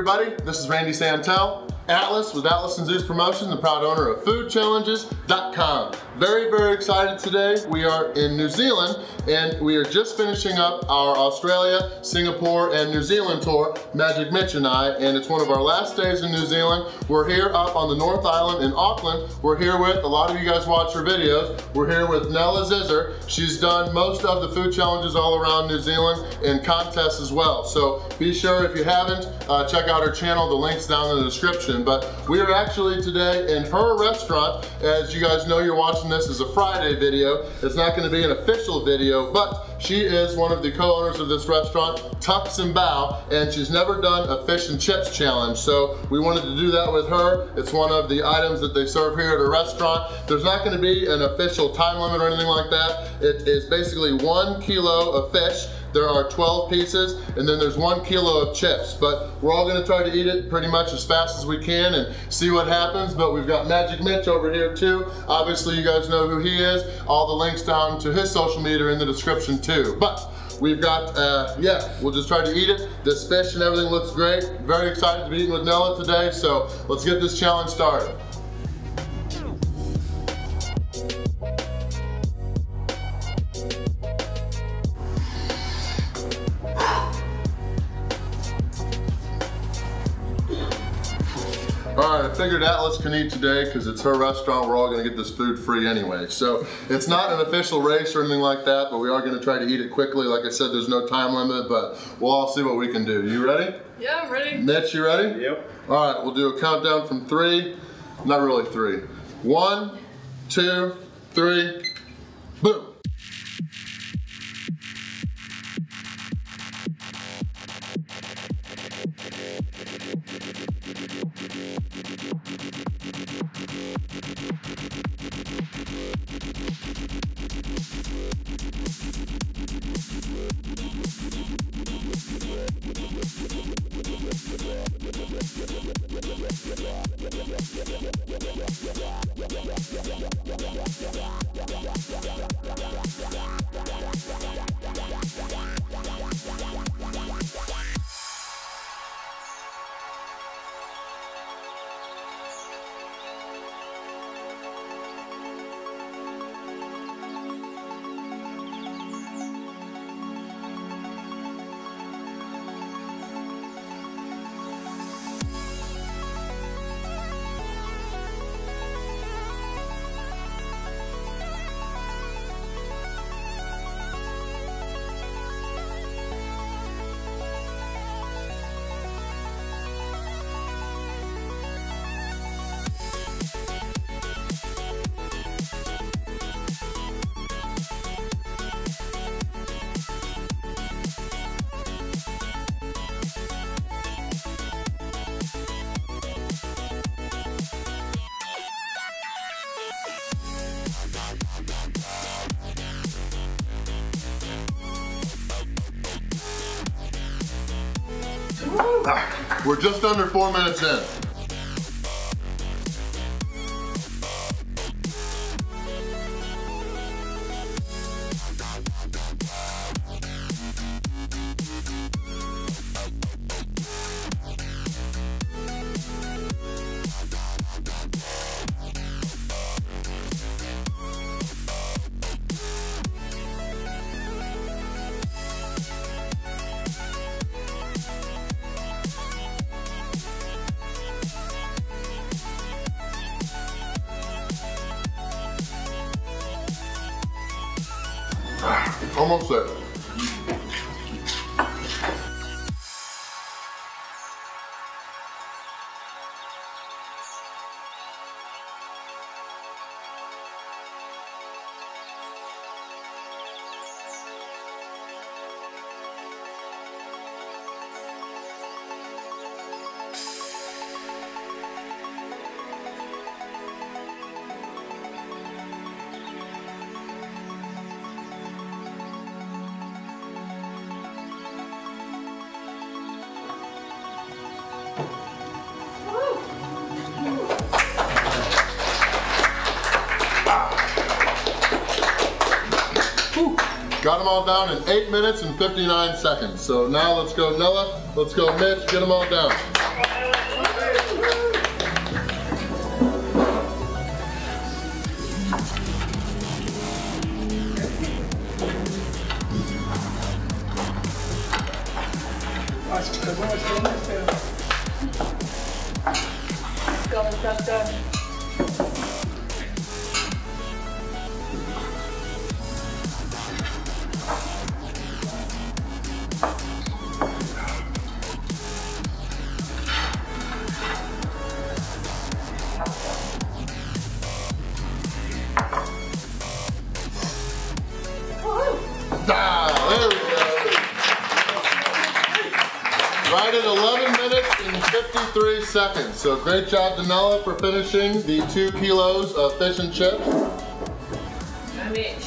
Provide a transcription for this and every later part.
everybody, this is Randy Santel, Atlas with Atlas and Zeus Promotion, the proud owner of foodchallenges.com. Very, very excited today. We are in New Zealand and we are just finishing up our Australia, Singapore, and New Zealand tour, Magic Mitch and I, and it's one of our last days in New Zealand. We're here up on the North Island in Auckland. We're here with, a lot of you guys watch her videos, we're here with Nela Zisser. She's done most of the food challenges all around New Zealand and contests as well. So be sure if you haven't, uh, check out her channel. The link's down in the description. But we are actually today in her restaurant. As you guys know, you're watching this as a Friday video. It's not gonna be an official video, but she is one of the co-owners of this restaurant, Tucks and Bao, and she's never done a fish and chips challenge. So we wanted to do that with her. It's one of the items that they serve here at a restaurant. There's not gonna be an official time limit or anything like that. It is basically one kilo of fish there are 12 pieces, and then there's one kilo of chips. But we're all gonna try to eat it pretty much as fast as we can and see what happens. But we've got Magic Mitch over here too. Obviously, you guys know who he is. All the links down to his social media are in the description too. But we've got, uh, yeah, we'll just try to eat it. This fish and everything looks great. Very excited to be eating with Nela today. So let's get this challenge started. All right, I figured Atlas can eat today because it's her restaurant. We're all gonna get this food free anyway. So it's not an official race or anything like that, but we are gonna try to eat it quickly. Like I said, there's no time limit, but we'll all see what we can do. You ready? Yeah, I'm ready. Mitch, you ready? Yep. All right, we'll do a countdown from three. Not really three. One, two, three, boom. Yeah. We're just under four minutes in. Almost there. Them all down in 8 minutes and 59 seconds. So now let's go Nela, let's go Mitch, get them all down. Right at 11 minutes and 53 seconds. So great job to Nela for finishing the two kilos of fish and chips.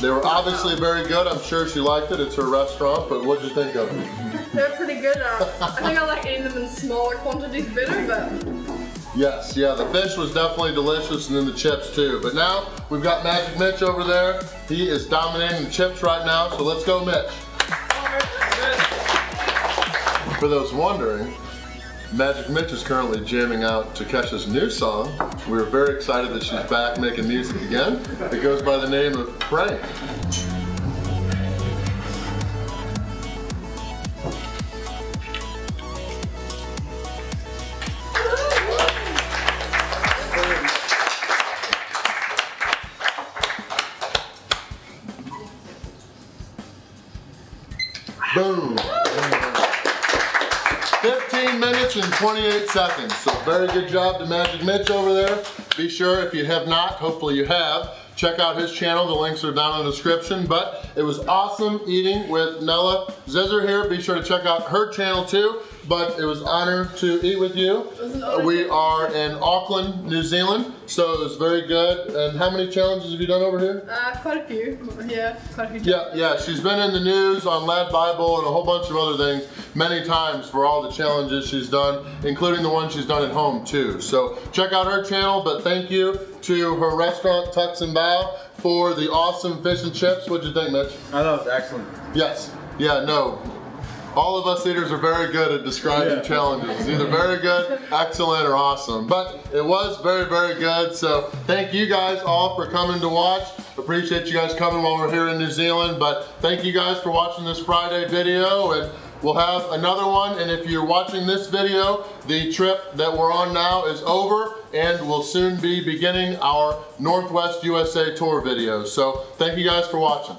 They were obviously very good. I'm sure she liked it. It's her restaurant, but what'd you think of them? They're pretty good. Uh, I think I like eating them in smaller quantities better, but Yes, yeah, the fish was definitely delicious and then the chips too. But now we've got Magic Mitch over there. He is dominating the chips right now, so let's go Mitch. For those wondering, Magic Mitch is currently jamming out Takesha's new song. We're very excited that she's back making music again. It goes by the name of Prank. Boom. 15 minutes and 28 seconds. So very good job to Magic Mitch over there. Be sure if you have not, hopefully you have, check out his channel. The links are down in the description. But it was awesome eating with Nela Zisser here. Be sure to check out her channel too. But it was an honor to eat with you. was an honor. We are in Auckland, New Zealand. So it was very good. And how many challenges have you done over here? uh, quite a few. Yeah, quite a few. Yeah, yeah, she's been in the news on LADbible and a whole bunch of other things many times for all the challenges she's done, including the one she's done at home too. So check out her channel, but thank you to her restaurant, Tucks and Bao, for the awesome fish and chips. What'd you think, Mitch? I thought it was excellent. Yes, yeah, no. All of us eaters are very good at describing Yeah. challenges. Either very good, excellent, or awesome. But it was very, very good. So thank you guys all for coming to watch. Appreciate you guys coming while we're here in New Zealand. But thank you guys for watching this Friday video. And we'll have another one. And if you're watching this video, the trip that we're on now is over. And we'll soon be beginning our Northwest USA tour videos. So thank you guys for watching.